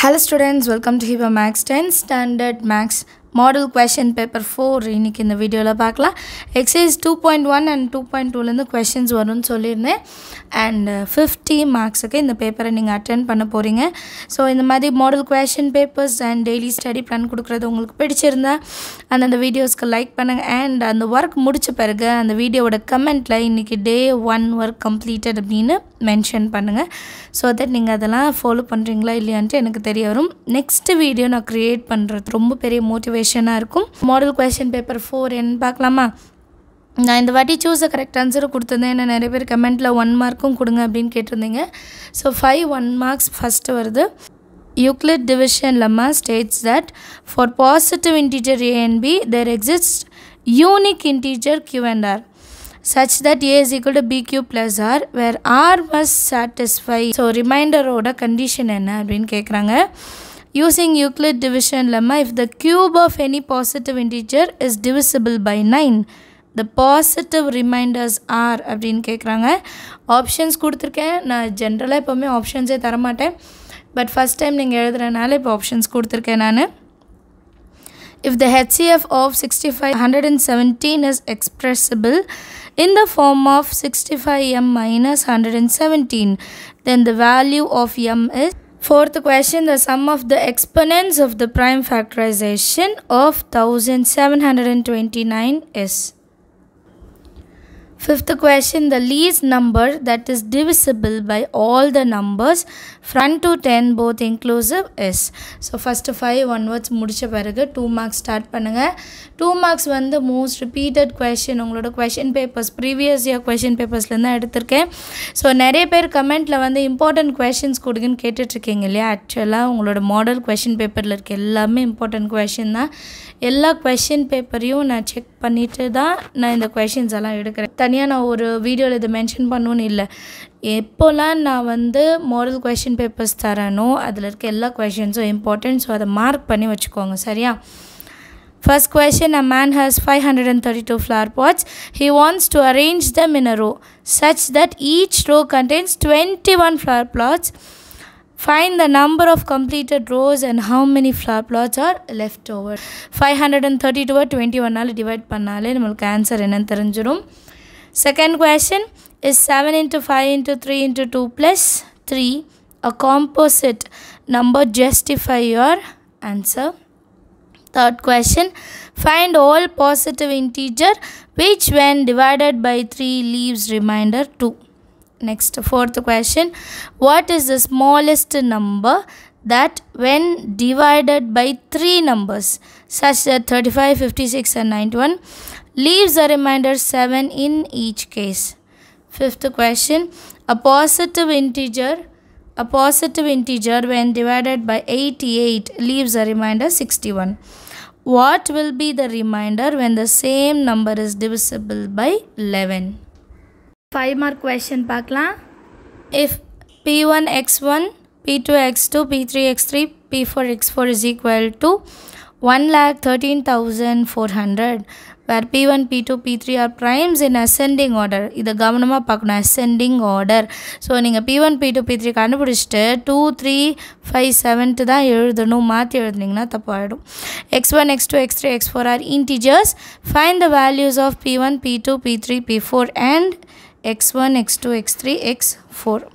Hello students, welcome to Hiba Maths 10 Standard Max Model Question Paper 4 இன்னைக்கு இந்த வீடியோவில் பார்க்கலாம். Exercise two point one and two point டூலேருந்து questions வரும்னு சொல்லியிருந்தேன். அண்ட் ஃபிஃப்டி மார்க்ஸுக்கு இந்த பேப்பரை நீங்கள் அட்டன் பண்ண போகிறீங்க ஸோ இந்த மாதிரி model question papers and daily study plan கொடுக்குறது உங்களுக்கு பிடிச்சிருந்தா அந்தந்த வீடியோஸ்க்கு லைக் பண்ணுங்கள் அண்ட் அந்த ஒர்க் முடித்த பிறகு அந்த வீடியோவோட கமெண்ட்டில் இன்றைக்கி டே ஒன் ஒர்க் கம்ப்ளீட்டட் அப்படின்னு மென்ஷன் பண்ணுங்கள் ஸோ தட் நீங்கள் அதெல்லாம் ஃபாலோ பண்ணுறீங்களா இல்லையான்ட்டு எனக்கு தெரிய வரும். நெக்ஸ்ட் வீடியோ நான் க்ரியேட் பண்ணுறது ரொம்ப பெரிய கொஷனாக இருக்கும் மாடல் கொஷின் பேப்பர் ஃபோர் என் பார்க்கலாமா நான் இந்த வாட்டி சூஸ் கரெக்ட் ஆன்சரை கொடுத்துருந்தேன் என்ன நிறைய பேர் கமெண்ட்டில் ஒன் மார்க்கும் கொடுங்க அப்படின்னு கேட்டிருந்தீங்க so five one marks first வருது Euclid டிவிஷன்லம்மா states that for positive integer a and b there exist unique integer q and r such that a is equal to bq plus r where r must satisfy so remainder ஓட condition என்ன அப்படின்னு கேட்குறாங்க using Euclid division lemma if the cube of any positive integer is divisible by 9 the positive reminders are அப்படின்னு கேட்குறாங்க options கொடுத்துருக்கேன் நான் ஜென்ரலாக எப்போவுமே ஆப்ஷன்ஸே தரமாட்டேன் பட் ஃபஸ்ட் டைம் நீங்கள் எழுதுறதுனால இப்போ ஆப்ஷன்ஸ் கொடுத்துருக்கேன் நான் if the HCF of 6517 is expressible in the form of 65m minus 117 then the value of m is fourth question the sum of the exponents of the prime factorization of 1729 is Fifth question the least number that is divisible by all the numbers front to 10 both inclusive is. So first five one words முடித்த பிறகு two marks start பண்ணுங்கள் two marks வந்து most repeated question உங்களோட question papers previous year question பேப்பர்ஸ்லேருந்து தான் எடுத்திருக்கேன். So நிறைய பேர் கமெண்ட்டில் வந்து இம்பார்ட்டன்ட் கொஷின்ஸ் கொடுங்கன்னு கேட்டுட்ருக்கீங்க இல்லையா? ஆக்சுவலாக உங்களோட மாடல் கொஷின் பேப்பரில் இருக்க எல்லாமே இம்பார்ட்டன்ட் கொஷின் தான். எல்லா கொஷின் பேப்பரையும் நான் செக் பண்ணிவிட்டு தான் நான் இந்த கொஷின்ஸ் எல்லாம் எடுக்கிறேன். தனியாக நான் ஒரு வீடியோவில் இதை மென்ஷன் பண்ணணும்னு இல்லை எப்போல்லாம் நான் வந்து மாடல் கொஷின் பேப்பர்ஸ் தரேனோ அதில் இருக்க எல்லா கொஷின்ஸும் இம்பார்ட்டன்ட் ஸோ அதை மார்க் பண்ணி வச்சுக்கோங்க சரியா First question A man has 532 flower pots. He wants to arrange them in a row such that each row contains 21 flower plots. Find the number of completed rows and how many flower plots are left over. 532 21 all divide பண்ணாலே நம்மளுக்கு answer என்னன்னு தெரிஞ்சிடும் Second question is 7 into 5 into 3 into 2 plus 3 a composite number justify your answer. Third question find all positive integer which when divided by 3 leaves remainder 2. Next fourth question what is the smallest number that when divided by 3 numbers such that 35, 56 and 91 leaves a remainder 7 in each case. Fifth question, a positive integer, a positive integer when divided by 88 leaves a remainder 61. What will be the remainder when the same number is divisible by 11? 5 mark question pakla. If P1 X1, P2 X2, P3 X3, P4 X4 is equal to 1,13,400 where p1 p2 p3 are primes in ascending order இதை கவனமாக பார்க்கணும் ascending order so நீங்கள் p1 p2 p3 கண்டுபிடிச்சிட்டு two three five செவன்ட்டு தான் எழுதணும் மாற்றி எழுதுனீங்கன்னா தப்பாகிடும் X one X two X three X four R integers find the values of B one B two B three B four and X one X two X three X four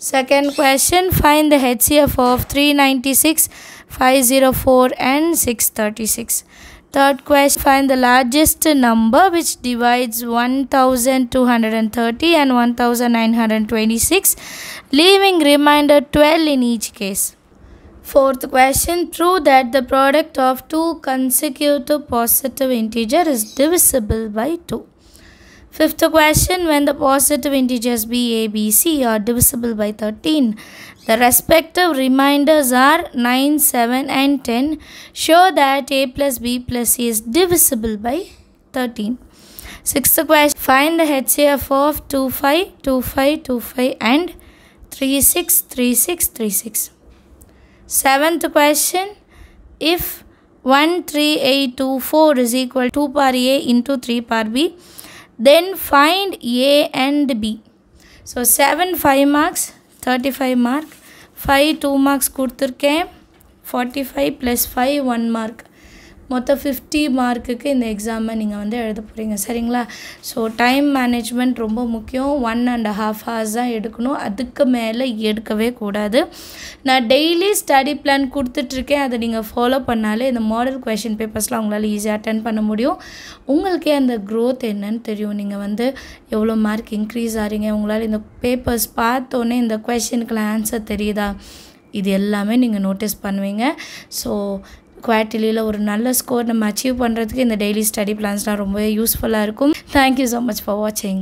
Second question find the HCF of 396, 504 and 636. Third question find the largest number which divides 1230 and 1926 leaving remainder 12 in each case. Fourth question prove that the product of two consecutive positive integer is divisible by 2. Fifth question When the positive integers b, a, b, c are divisible by 13, the respective remainders are 9, 7, and 10. Show that a plus b plus c is divisible by 13. Sixth question Find the HCF of 2, 5, 2, 5, 2, 5, and 3, 6, 3, 6, 3, 6. Seventh question If 1, 3, 8, 2, 4 is equal to 2 par a into 3 par b, then find A and B. So 7 5 marks, 35 mark, five two marks கொடுத்துருக்கேன் forty five plus five one mark மொத்தம் fifty மார்க்குக்கு இந்த எக்ஸாமை நீங்கள் வந்து எழுத போகிறீங்க சரிங்களா? ஸோ டைம் மேனேஜ்மெண்ட் ரொம்ப முக்கியம். ஒன் அண்ட் ஹாஃப் ஹவர்ஸ் தான் எடுக்கணும். அதுக்கு மேலே எடுக்கவே கூடாது. நான் டெய்லி ஸ்டடி பிளான் கொடுத்துட்ருக்கேன். அதை நீங்கள் ஃபாலோ பண்ணாலே இந்த மாடல் கொஷின் பேப்பர்ஸ்லாம் உங்களால் ஈஸியாக அட்டன் பண்ண முடியும். உங்களுக்கே அந்த க்ரோத் என்னன்னு தெரியும். நீங்கள் வந்து எவ்வளோ மார்க் இன்க்ரீஸ் ஆகிறீங்க உங்களால் இந்த பேப்பர்ஸ் பார்த்தோன்னே இந்த கொஷினுக்குலாம் ஆன்சர் தெரியுதா? இது எல்லாமே நீங்கள் நோட்டீஸ் பண்ணுவீங்க. ஸோ குவார்டர்லியில் ஒரு நல்ல ஸ்கோர் நம்ம அச்சீவ் பண்ணுறதுக்கு இந்த டெய்லி ஸ்டடி பிளான்ஸ்லாம் ரொம்பவே யூஸ்ஃபுல்லாக இருக்கும். தேங்க்யூ ஸோ மச் ஃபார் வாட்சிங்